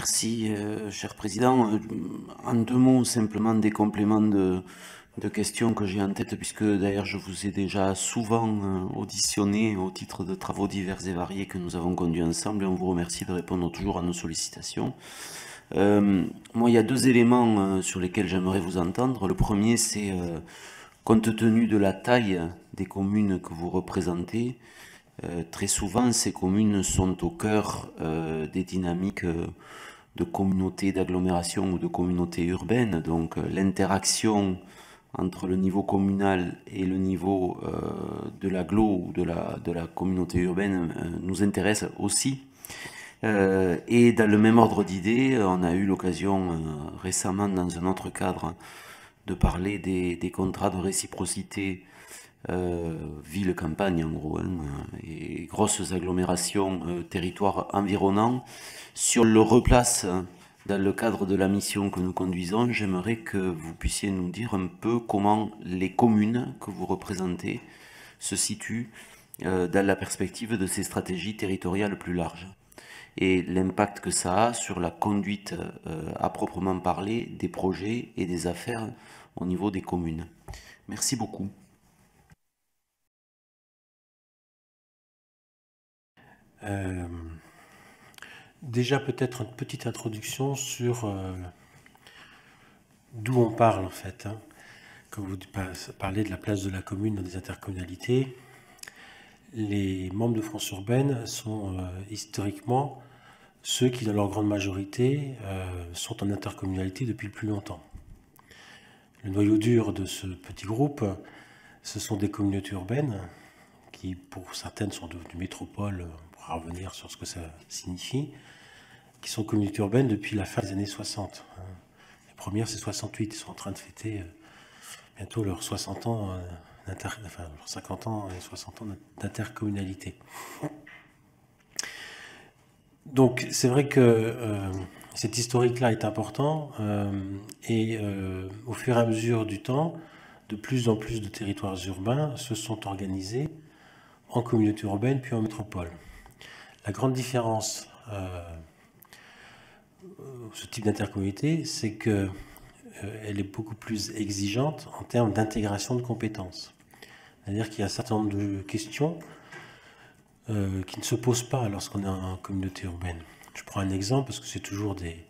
Merci, euh, cher président. Euh, en deux mots, simplement des compléments de, questions que j'ai en tête, puisque d'ailleurs je vous ai déjà souvent euh, auditionné au titre de travaux divers et variés que nous avons conduits ensemble, et on vous remercie de répondre toujours à nos sollicitations. moi, il y a deux éléments sur lesquels j'aimerais vous entendre. Le premier, c'est compte tenu de la taille des communes que vous représentez, très souvent, ces communes sont au cœur des dynamiques de communautés d'agglomération ou de communautés urbaines. Donc l'interaction entre le niveau communal et le niveau de l'agglo ou de la, communauté urbaine nous intéresse aussi. et dans le même ordre d'idées, on a eu l'occasion récemment dans un autre cadre de parler des contrats de réciprocité euh, ville-campagne en gros, hein, et grosses agglomérations, euh, territoires environnants. Sur le replace dans le cadre de la mission que nous conduisons, j'aimerais que vous puissiez nous dire un peu comment les communes que vous représentez se situent euh, dans la perspective de ces stratégies territoriales plus larges et l'impact que ça a sur la conduite à proprement parler des projets et des affaires au niveau des communes. Merci beaucoup. Euh, déjà peut-être une petite introduction sur euh, d'où on parle en fait. Hein. Quand vous parlez de la place de la commune dans des intercommunalités, les membres de France urbaine sont euh, historiquement ceux qui, dans leur grande majorité, sont en intercommunalité depuis le plus longtemps. Le noyau dur de ce petit groupe, ce sont des communautés urbaines qui, pour certaines, sont devenues métropoles revenir sur ce que ça signifie, qui sont communautés urbaines depuis la fin des années 60. Hein. Les premières, c'est 68. Ils sont en train de fêter euh, bientôt leurs 60 ans, euh, enfin, 50 ans et 60 ans d'intercommunalité. Donc, c'est vrai que euh, cet historique-là est important et au fur et à mesure du temps, de plus en plus de territoires urbains se sont organisés en communauté urbaine puis en métropole. La grande différence, euh, ce type d'intercommunauté, c'est qu'elle euh, est beaucoup plus exigeante en termes d'intégration de compétences. C'est-à-dire qu'il y a un certain nombre de questions euh, qui ne se posent pas lorsqu'on est en communauté urbaine. Je prends un exemple parce que c'est toujours des,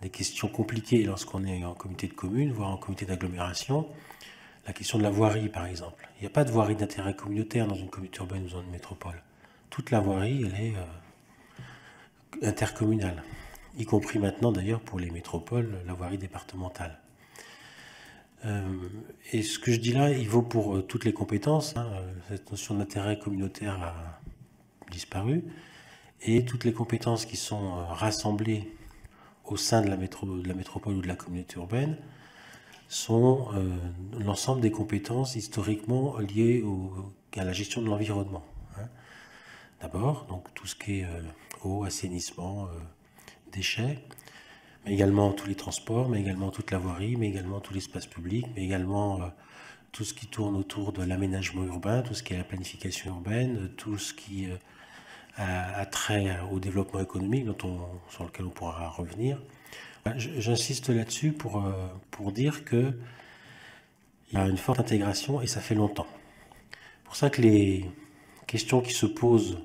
des, questions compliquées lorsqu'on est en comité de commune, voire en comité d'agglomération. La question de la voirie, par exemple. Il n'y a pas de voirie d'intérêt communautaire dans une communauté urbaine ou dans une métropole toute la voirie, elle est euh, intercommunale, y compris maintenant d'ailleurs pour les métropoles, la voirie départementale. Euh, et ce que je dis là, il vaut pour euh, toutes les compétences. Hein, cette notion d'intérêt communautaire a disparu. Et toutes les compétences qui sont rassemblées au sein de la, de la métropole ou de la communauté urbaine sont l'ensemble des compétences historiquement liées à la gestion de l'environnement. D'abord, donc tout ce qui est euh, eau, assainissement, euh, déchets, mais également tous les transports, mais également toute la voirie, mais également tout l'espace public, mais également euh, tout ce qui tourne autour de l'aménagement urbain, tout ce qui est la planification urbaine, tout ce qui a, trait au développement économique dont on, sur lequel on pourra revenir. J'insiste là-dessus pour, pour dire qu'il y a une forte intégration et ça fait longtemps. C'est pour ça que les, question qui se pose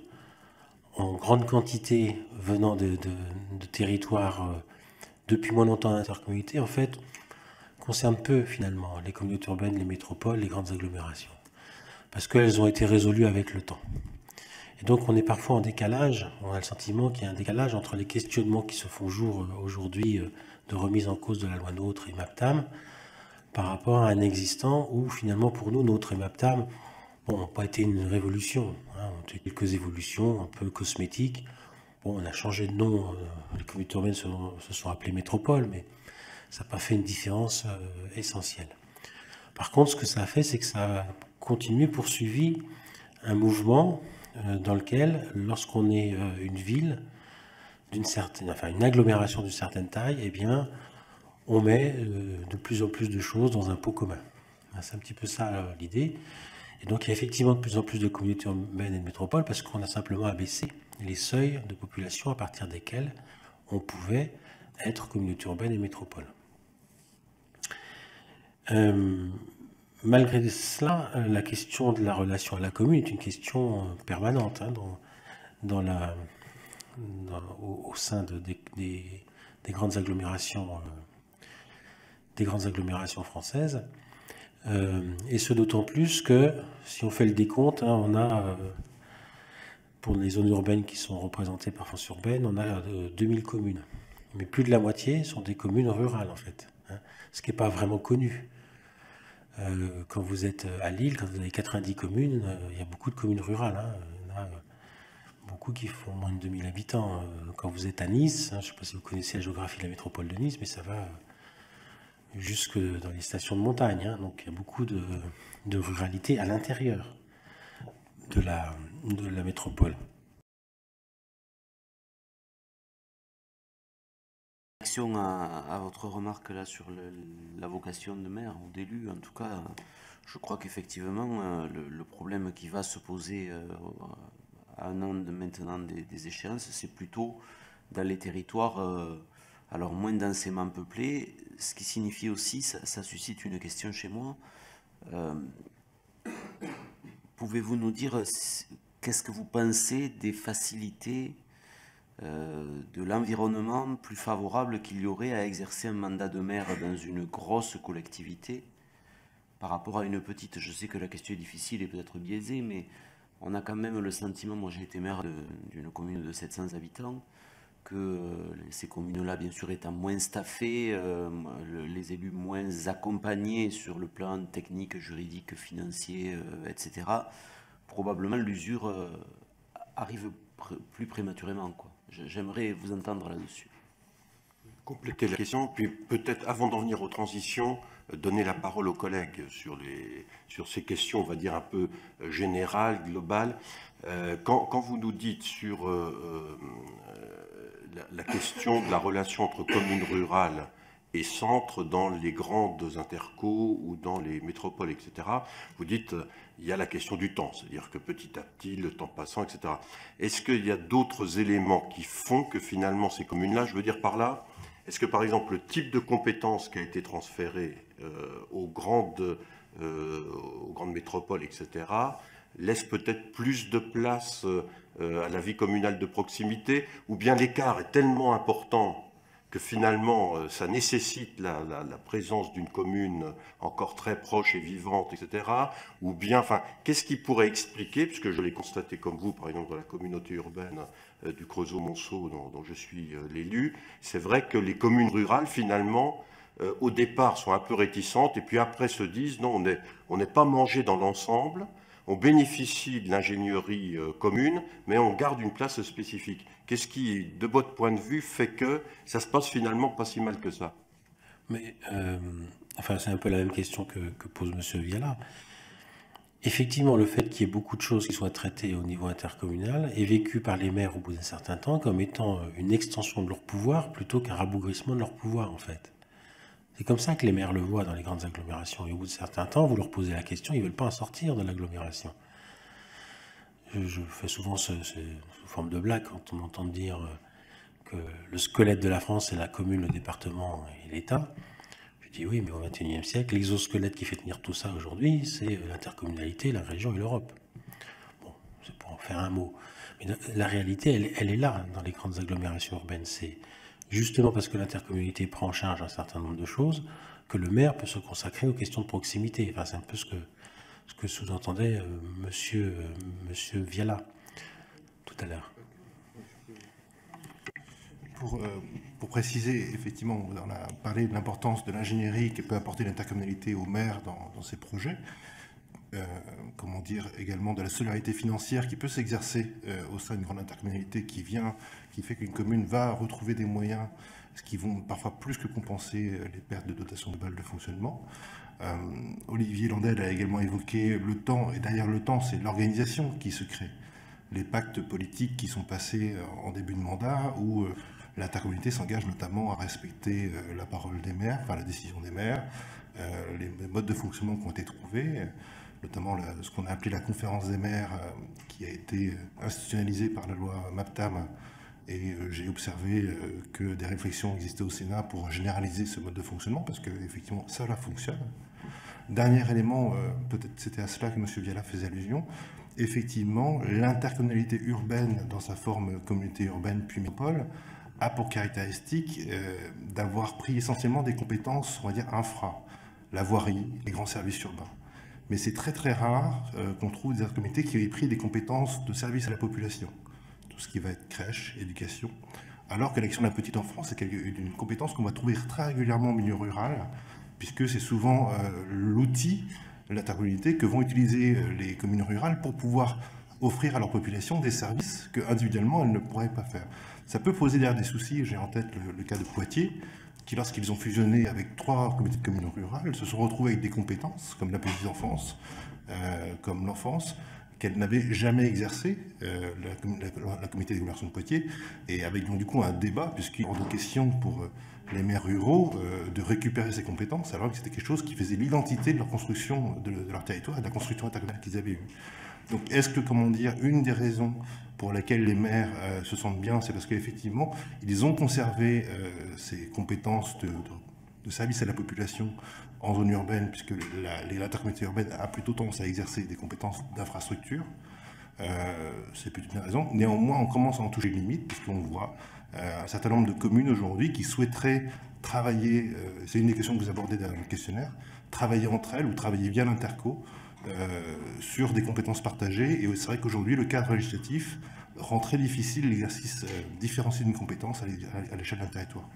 en grande quantité venant de, territoires euh, depuis moins longtemps d'intercommunauté, en fait, concerne peu finalement les communautés urbaines, les métropoles, les grandes agglomérations. Parce qu'elles ont été résolues avec le temps. Et donc on est parfois en décalage, on a le sentiment qu'il y a un décalage entre les questionnements qui se font jour euh, aujourd'hui euh, de remise en cause de la loi NOTRe et MAPTAM par rapport à un existant où finalement pour nous, NOTRe et MAPTAM, bon, n'a pas été une révolution. Hein, on a quelques évolutions un peu cosmétiques. Bon, on a changé de nom. Euh, les communautés urbaines se, sont appelées métropoles, mais ça n'a pas fait une différence euh, essentielle. Par contre, ce que ça a fait, c'est que ça a continué, poursuivi un mouvement euh, dans lequel, lorsqu'on est une ville, d'une certaine, enfin une agglomération d'une certaine taille, eh bien, on met de plus en plus de choses dans un pot commun. C'est un petit peu ça l'idée. Et donc il y a effectivement de plus en plus de communautés urbaines et de métropoles parce qu'on a simplement abaissé les seuils de population à partir desquels on pouvait être communauté urbaine et métropole. Euh, malgré cela, la question de la relation à la commune est une question permanente hein, dans, la, au, sein des, grandes agglomérations, des grandes agglomérations françaises. Et ce d'autant plus que, si on fait le décompte, hein, on a pour les zones urbaines qui sont représentées par France Urbaine, on a 2000 euh, communes. Mais plus de la moitié sont des communes rurales, en fait. Hein. ce qui n'est pas vraiment connu. Euh, quand vous êtes à Lille, quand vous avez 90 communes, euh, il y a beaucoup de communes rurales. Hein. Y en a beaucoup qui font moins de 2000 habitants. quand vous êtes à Nice, hein, je ne sais pas si vous connaissez la géographie de la métropole de Nice, mais ça va jusque dans les stations de montagne. donc il y a beaucoup de, ruralité à l'intérieur de la, métropole. Réaction à, votre remarque là sur la vocation de maire ou d'élu, en tout cas, je crois qu'effectivement, euh, le, problème qui va se poser euh, à un an de maintenant des, échéances, c'est plutôt dans les territoires, euh, alors moins densément peuplés, ce qui signifie aussi, ça, suscite une question chez moi, Pouvez-vous nous dire euh, qu'est-ce que vous pensez des facilités euh, de l'environnement plus favorable qu'il y aurait à exercer un mandat de maire dans une grosse collectivité? Par rapport à une petite Je sais que la question est difficile et peut-être biaisée, mais on a quand même le sentiment, moi j'ai été maire d'une commune de 700 habitants, que euh, ces communes-là, bien sûr, étant moins staffées, les élus moins accompagnés sur le plan technique, juridique, financier, etc., probablement l'usure euh, arrive plus prématurément. J'aimerais vous entendre là-dessus. Compléter la question, puis peut-être avant d'en venir aux transitions, euh, donner la parole aux collègues sur, ces questions, on va dire un peu euh, générales, globales. quand, vous nous dites sur la, question de la relation entre communes rurales et centres dans les grandes intercos ou dans les métropoles, etc. Vous dites, euh, il y a la question du temps, c'est-à-dire que petit à petit, le temps passant, etc. Est-ce qu'il y a d'autres éléments qui font que finalement ces communes-là, je veux dire par là, est-ce que par exemple le type de compétences qui a été transféré euh, euh, aux grandes métropoles, etc., laisse peut-être plus de place à la vie communale de proximité, ou bien l'écart est tellement important que finalement euh, ça nécessite la, présence d'une commune encore très proche et vivante, etc. Ou bien, enfin, qu'est-ce qui pourrait expliquer, puisque je l'ai constaté comme vous, par exemple, dans la communauté urbaine euh, du Creusot-Monceau, dont, je suis euh, l'élu, c'est vrai que les communes rurales, finalement, au départ, sont un peu réticentes, et puis après se disent, non, on n'est pas mangé dans l'ensemble, on bénéficie de l'ingénierie commune, mais on garde une place spécifique. Qu'est-ce qui, de votre point de vue, fait que ça se passe finalement pas si mal que ça? Mais, euh, enfin, c'est un peu la même question que, pose M. Viala. Effectivement, le fait qu'il y ait beaucoup de choses qui soient traitées au niveau intercommunal est vécu par les maires au bout d'un certain temps comme étant une extension de leur pouvoir plutôt qu'un rabougrissement de leur pouvoir, en fait. C'est comme ça que les maires le voient dans les grandes agglomérations. Et au bout d'un certain temps, vous leur posez la question, ils ne veulent pas en sortir de l'agglomération je fais souvent ce, sous forme de blague quand on entend dire euh, que le squelette de la France, c'est la commune, le département et l'État. Je dis oui, mais au XXIe siècle, l'exosquelette qui fait tenir tout ça aujourd'hui, c'est l'intercommunalité, la région et l'Europe. Bon, c'est pour en faire un mot. Mais la réalité, elle, est là, dans les grandes agglomérations urbaines. C'est justement parce que l'intercommunalité prend en charge un certain nombre de choses que le maire peut se consacrer aux questions de proximité. Enfin, c'est un peu ce que ce que sous-entendait euh, monsieur, euh, monsieur Viala tout à l'heure. Pour, euh, pour, préciser, effectivement, on a parlé de l'importance de l'ingénierie qui peut apporter l'intercommunalité aux maires dans, dans ces projets. Comment dire, également de la solidarité financière qui peut s'exercer au sein d'une grande intercommunalité qui vient, qui fait qu'une commune va retrouver des moyens ce qui vont parfois plus que compenser les pertes de dotation balles de fonctionnement. Euh, Olivier Landel a également évoqué le temps, et derrière le temps, c'est l'organisation qui se crée. Les pactes politiques qui sont passés euh, en début de mandat, où euh, l'intercommunalité s'engage notamment à respecter la parole des maires, enfin la décision des maires, les modes de fonctionnement qui ont été trouvés, notamment ce qu'on a appelé la conférence des maires, qui a été institutionnalisée par la loi MAPTAM Et euh, j'ai observé euh, que des réflexions existaient au Sénat pour généraliser ce mode de fonctionnement, parce qu'effectivement, là, fonctionne. Dernier élément, euh, peut-être c'était à cela que M. Viala faisait allusion, effectivement, l'intercommunalité urbaine, dans sa forme communauté urbaine puis métropole, a pour caractéristique d'avoir pris essentiellement des compétences, on va dire, infra, la voirie, les grands services urbains. Mais c'est très très rare qu'on trouve des intercommunautés qui aient pris des compétences de service à la population. Tout ce qui va être crèche, éducation, alors que l'action de la petite enfance est une compétence qu'on va trouver très régulièrement au milieu rural, puisque c'est souvent euh, l'outil l'intercommunalité que vont utiliser euh, les communes rurales pour pouvoir offrir à leur population des services que individuellement elles ne pourraient pas faire. Ça peut poser d'ailleurs des soucis, j'ai en tête le, cas de Poitiers, qui lorsqu'ils ont fusionné avec trois comités de communes rurales, se sont retrouvés avec des compétences comme la petite enfance, euh, comme l'enfance, qu'elle n'avait jamais exercé, euh, la, comité des de Poitiers, et avec donc du coup un débat, puisqu'il des questions pour euh, les maires ruraux euh, de récupérer ces compétences, alors que c'était quelque chose qui faisait l'identité de leur construction de, leur territoire de la construction intercommunale qu'ils avaient eue. Donc est-ce que, comment dire, une des raisons pour lesquelles les maires se sentent bien, c'est parce qu'effectivement, ils ont conservé ces compétences de, service à la population en zone urbaine, puisque l'intercommunauté urbaine a plutôt tendance à exercer des compétences d'infrastructure. Euh, c'est peut-être une raison. Néanmoins, on commence à en toucher les limites, puisqu'on voit euh, un certain nombre de communes aujourd'hui qui souhaiteraient travailler, euh, c'est une des questions que vous abordez dans le questionnaire, travailler entre elles ou travailler via l'interco sur des compétences partagées. Et c'est vrai qu'aujourd'hui, le cadre législatif rend très difficile l'exercice différencié d'une compétence à l'échelle d'un territoire.